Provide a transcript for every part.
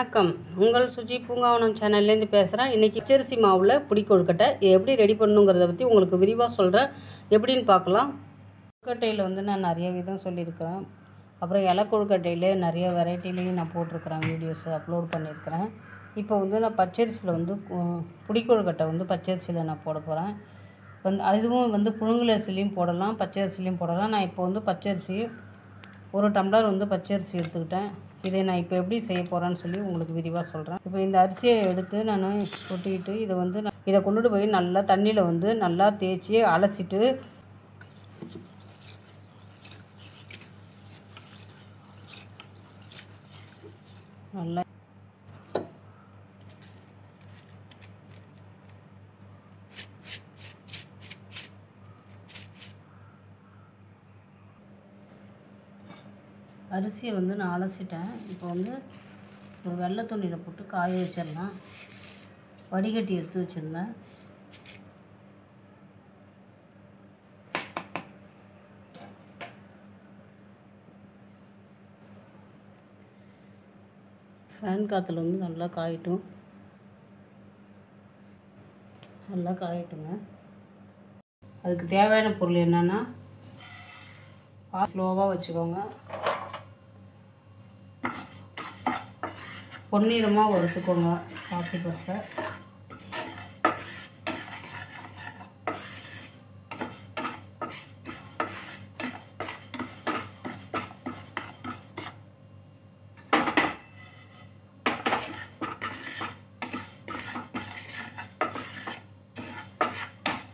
வணக்கம். உங்கள் சுஜி பூங்காவனம் சேனல்லேருந்து பேசுகிறேன் இன்றைக்கி பச்சரிசி மாவில் புடி கொழுக்கட்டை. இது எப்படி ரெடி பண்ணுங்கிறத பற்றி உங்களுக்கு விரிவாக சொல்கிறேன் எப்படின்னு பார்க்கலாம். கொழுக்கட்டையில் வந்து நான் நிறைய விதம் சொல்லியிருக்கிறேன். அப்புறம் இலை கொழுக்கட்டையில் நிறைய வெரைட்டிலையும் நான் போட்டிருக்கிறேன் வீடியோஸ் அப்லோட் பண்ணியிருக்கிறேன். இப்போ வந்து நான் பச்சரிசியில் வந்து புடி கொழுக்கட்டை வந்து பச்சரிசியில் நான் போட போகிறேன் வந்து அதுவும் வந்து புழுங்கலரிசிலையும் போடலாம் பச்சரிசிலையும் போடலாம். நான் இப்போ வந்து பச்சரிசி ஒரு டம்ளர் வந்து பச்சரிசி எடுத்துக்கிட்டேன். இதை நான் இப்போ எப்படி செய்ய போகிறேன்னு சொல்லி உங்களுக்கு விரிவாக சொல்கிறேன் இப்போ இந்த அரிசியை எடுத்து நான் கொட்டிக்கிட்டு இதை வந்து நான் இதை கொண்டுட்டு போய் நல்லா தண்ணியில் வந்து நல்லா தேய்ச்சி அலசிட்டு நல்லா அரிசியை வந்து நான் அலசிட்டேன். இப்போ வந்து ஒரு வெள்ளை துணியில் போட்டு காய வச்சிடலாம். வடிகட்டி எடுத்து வச்சுருந்தேன். ஃபேன் காற்றுல வந்து நல்லா காயட்டும். நல்லா காயட்டுங்க. அதுக்கு தேவையான பொருள் என்னென்னா ஸ்லோவாக வச்சுக்கோங்க. பொன்னிறமாக வறுத்துக்கோங்க காஃபி பருப்பை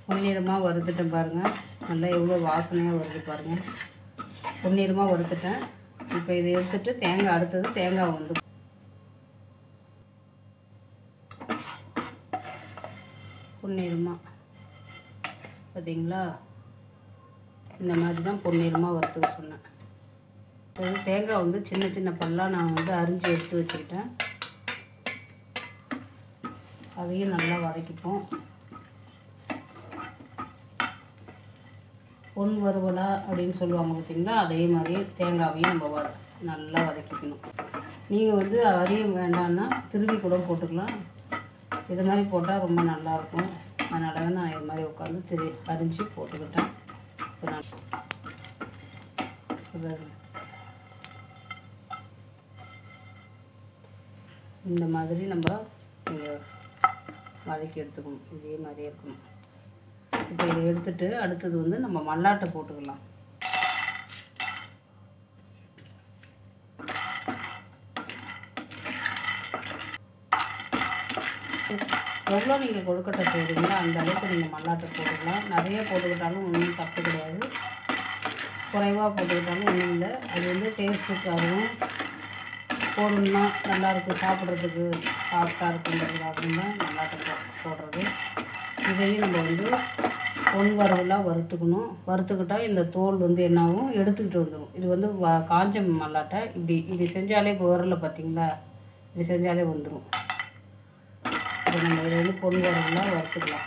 பொன்னிறமாக வறுத்துட்டேன் பாருங்கள் நல்லா எவ்வளோ வாசனையாக வருது பாருங்கள் பொன்னிறமாக வறுத்துட்டேன். இப்போ இதை எடுத்துட்டு தேங்காய் அடுத்தது தேங்காய் வந்து பொன்னிறமாக பார்த்தீங்களா இந்த மாதிரி தான் பொன்னிறமாக வறுத்துக்க சொன்னேன். அது தேங்காய் வந்து சின்ன சின்ன பல்லாக நான் வந்து அரிஞ்சு எடுத்து வச்சுக்கிட்டேன். அதையும் நல்லா வதக்கிப்போம். பொன் வறுவலா அப்படின்னு சொல்லுவாங்க பார்த்திங்கன்னா அதே மாதிரி தேங்காவையும் நம்ம வ நல்லா வதக்கிக்கணும். நீங்கள் வந்து அரியும் வேண்டாம்னா திருவி கூட போட்டுக்கலாம். இது மாதிரி போட்டால் ரொம்ப நல்லாயிருக்கும். அதனால் தான் நான் இது மாதிரி உட்காந்து திரு அரிஞ்சு போட்டுக்கிட்டேன். இந்த மாதிரி நம்ம வதக்கி எடுத்துக்கணும். இதே மாதிரியே இருக்கணும். இப்போ இதை எடுத்துட்டு அடுத்தது வந்து நம்ம மல்லாட்டை போட்டுக்கலாம். எவ்வளோ நீங்கள் கொழுக்கட்டை போடுவீங்களோ அந்த அளவுக்கு நீங்கள் மல்லாட்டை போட்டுக்கலாம். நிறைய போட்டுக்கிட்டாலும் ஒன்றும் தப்பு கிடையாது. குறைவாக போட்டுக்கிட்டாலும் ஒன்றும் இல்லை. அது வந்து டேஸ்ட்டுக்காகவும் போடணும்னா நல்லாயிருக்கும் சாப்பிட்றதுக்கு சாஃப்டாக இருக்குன்றதுக்காகவும் தான் மல்லாட்டை போ போடுறது. இதையும் நம்ம வந்து பொன் வரவெல்லாம் வறுத்துக்கணும். வறுத்துக்கிட்டால் இந்த தோல் வந்து என்னாகும் எடுத்துக்கிட்டு வந்துடும் இது வந்து வ காஞ்ச மல்லாட்டை இப்படி இப்படி செஞ்சாலே இப்போ வரல பார்த்தீங்களா இப்படி செஞ்சாலே வந்துடும் இப்போ நம்ம இதை வந்து பொன் வரவெல்லாம் வறுத்துக்கலாம்.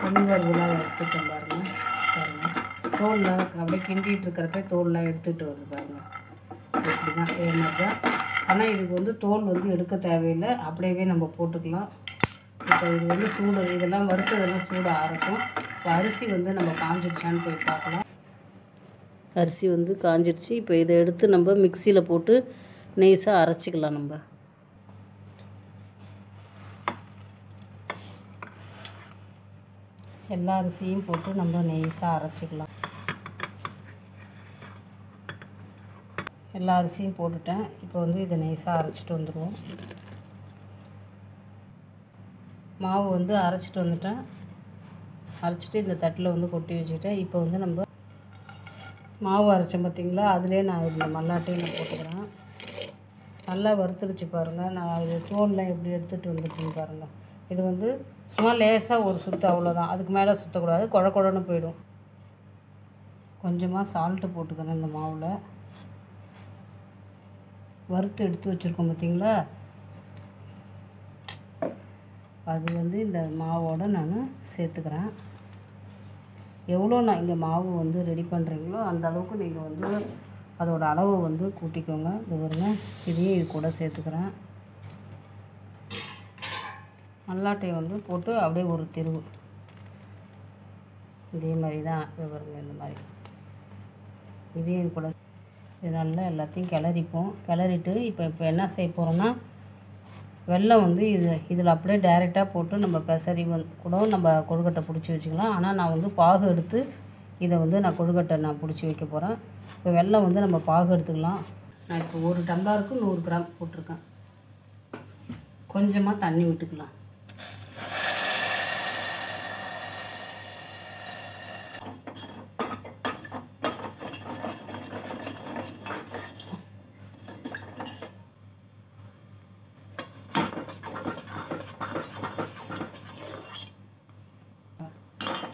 பொன் வரவெல்லாம் வறுத்துட்டோம் பாருங்கள் பாருங்கள் தோல்லாம் அப்படியே கிண்டிகிட்டு இருக்கிறப்ப தோல்லாம் எடுத்துகிட்டு வருது பாருங்கள் இப்படி தான் இதே தான் ஆனால் இதுக்கு வந்து தோல் வந்து எடுக்க தேவையில்லை. அப்படியே நம்ம போட்டுக்கலாம். இப்போ இது வந்து சூடு இதெல்லாம் வறுத்ததெல்லாம் சூடு ஆறட்டும். இப்போ அரிசி வந்து நம்ம காஞ்சிடுச்சான்னு போய் பார்க்கலாம். அரிசி வந்து காஞ்சிடுச்சு. இப்போ இதை எடுத்து நம்ம மிக்சியில் போட்டு நெய்ஸாக அரைச்சிக்கலாம் நம்ம. எல்லா அரிசியும் போட்டு நம்ம நெய்ஸாக அரைச்சிக்கலாம். எல்லா அரிசியும் போட்டுட்டேன். இப்போ வந்து இதை நெய்ஸாக அரைச்சிட்டு வந்துடுவோம். மாவு வந்து அரைச்சிட்டு வந்துட்டேன். அரைச்சிட்டு இந்த தட்டில் வந்து கொட்டி வச்சுக்கிட்டேன். இப்போ வந்து நம்ம மாவு அரைச்சோம் பார்த்திங்களா அதிலே நான் இந்த மல்லாட்டையும் நான் போட்டுக்கிறேன். நல்லா வறுத்துருச்சு பாருங்கள் நான் இது தோல்லாம் எப்படி எடுத்துகிட்டு வந்துட்டுன்னு பாருங்கள் இது வந்து சும்மா லேசாக ஒரு சுத்து அவ்வளோதான் அதுக்கு மேலே சுற்றக்கூடாது குழ குழன்னு போயிடும். கொஞ்சமாக சால்ட்டு போட்டுக்கிறேன் இந்த மாவில். வறுத்து எடுத்து வச்சுருக்கோம் பார்த்தீங்களா அது வந்து இந்த மாவோட நான் சேர்த்துக்கிறேன். எவ்வளோ நான் இங்கே மாவு வந்து ரெடி பண்ணுறீங்களோ அந்த அளவுக்கு நீங்கள் வந்து அதோட அளவை வந்து கூட்டிக்கோங்க. இது இதையும் இது கூட சேர்த்துக்கிறேன். மல்லாட்டையை வந்து போட்டு அப்படியே ஒரு திருவு இதே மாதிரி தான் இது இந்த மாதிரி. இதையும் இது கூட இது நல்லா எல்லாத்தையும் கிளறிப்போம். கிளறிட்டு இப்போ இப்போ என்ன செய்ய போகிறோம்னா வெல்லம் வந்து இது இதில் அப்படியே டைரெக்டாக போட்டு நம்ம பெசரி வந்து கூட நம்ம கொழுக்கட்டை பிடிச்சி வச்சுக்கலாம். ஆனால் நான் வந்து பாகு எடுத்து இதை வந்து நான் கொழுக்கட்டை நான் பிடிச்சி வைக்க போகிறேன் இப்போ வெல்லம் வந்து நம்ம பாகு எடுத்துக்கலாம். நான் இப்போ ஒரு டம்ளருக்கு நூறு கிராம் போட்டிருக்கேன். கொஞ்சமாக தண்ணி விட்டுக்கலாம்.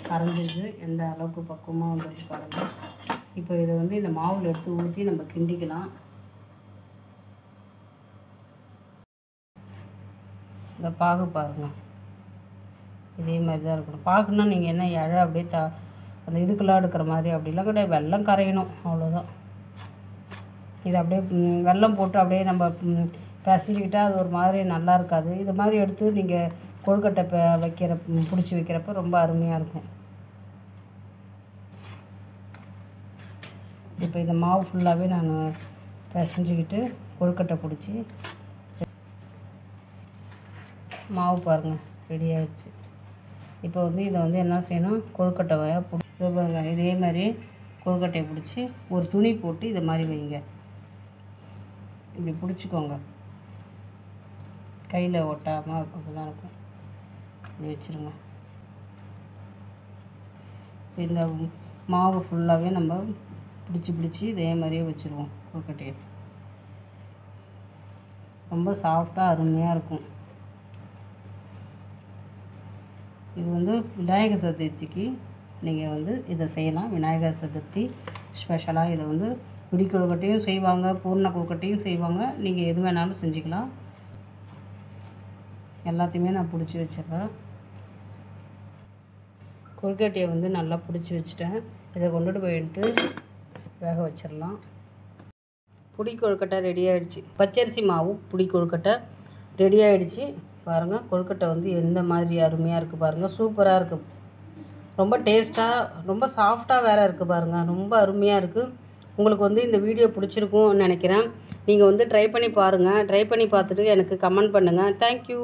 கரைஞ்சிருக்கு எந்த அளவுக்கு பக்குவமாக வந்துருக்கு பாருங்கள் இப்போ இதை வந்து இந்த மாவில் எடுத்து ஊற்றி நம்ம கிண்டிக்கலாம். இந்த பாகு பாருங்கள் இதே மாதிரி தான் இருக்கணும். பாகுன்னா நீங்கள் என்ன இழை அப்படியே த அந்த இதுக்கெல்லாம் எடுக்கிற மாதிரி அப்படிலாம் கிடையாது. வெல்லம் கரையணும். அவ்வளோதான் இது அப்படியே வெள்ளம் வெல்லம் போட்டு அப்படியே நம்ம ம், அது ஒரு மாதிரி நல்லா இருக்காது. இது மாதிரி எடுத்து நீங்கள் கொழுக்கட்டை ப வைக்கிற பிடிச்சி வைக்கிறப்ப ரொம்ப அருமையாக இருக்கும். இப்போ இந்த மாவு ஃபுல்லாகவே நான் பிசைஞ்சிக்கிட்டு கொழுக்கட்டை பிடிச்சி மாவு பாருங்கள் ரெடி ஆகிடுச்சு இப்போ வந்து இதை வந்து என்ன செய்யணும்? கொழுக்கட்டை பிடிச்சி பாருங்க இதே மாதிரி கொழுக்கட்டையை பிடிச்சி ஒரு துணி போட்டு இதை மாதிரி வைங்க. இப்படி பிடிச்சிக்கோங்க. கையில் ஒட்டாமல் அப்படி தான் இருக்கும். இப்படி வச்சுருங்க. இந்த மாவு ஃபுல்லாகவே நம்ம பிடிச்சி பிடிச்சி இதே மாதிரியே வச்சுருவோம் கொழுக்கட்டையை. ரொம்ப சாஃப்டாக அருமையாக இருக்கும். இது வந்து விநாயகர் சதுர்த்திக்கு நீங்கள் வந்து இதை செய்யலாம். விநாயகர் சதுர்த்தி ஸ்பெஷலாக இதை வந்து பிடி கொழுக்கட்டையும் செய்வாங்க பூர்ண கொழுக்கட்டையும் செய்வாங்க. நீங்கள் எது வேணாலும் செஞ்சுக்கலாம். எல்லாத்தையுமே நான் பிடிச்சி வச்சிடுறேன். கொழுக்கட்டையை வந்து நல்லா பிடிச்சி வச்சுட்டேன். இதை கொண்டுட்டு போயிட்டு வேக வச்சிடலாம். புடி கொழுக்கட்டை ரெடி ஆகிடுச்சு பச்சரிசி மாவு புடி கொழுக்கட்டை ரெடி ஆகிடுச்சு பாருங்கள் கொழுக்கட்டை வந்து எந்த மாதிரி அருமையாக இருக்குது பாருங்கள் சூப்பராக இருக்குது ரொம்ப டேஸ்ட்டாக ரொம்ப சாஃப்டாக வேறு இருக்குது பாருங்கள் ரொம்ப அருமையாக இருக்குது உங்களுக்கு வந்து இந்த வீடியோ பிடிச்சிருக்கும்னு நினைக்கிறேன். நீங்கள் வந்து ட்ரை பண்ணி பாருங்கள் ட்ரை பண்ணி பார்த்துட்டு எனக்கு கமெண்ட் பண்ணுங்கள் தேங்க்யூ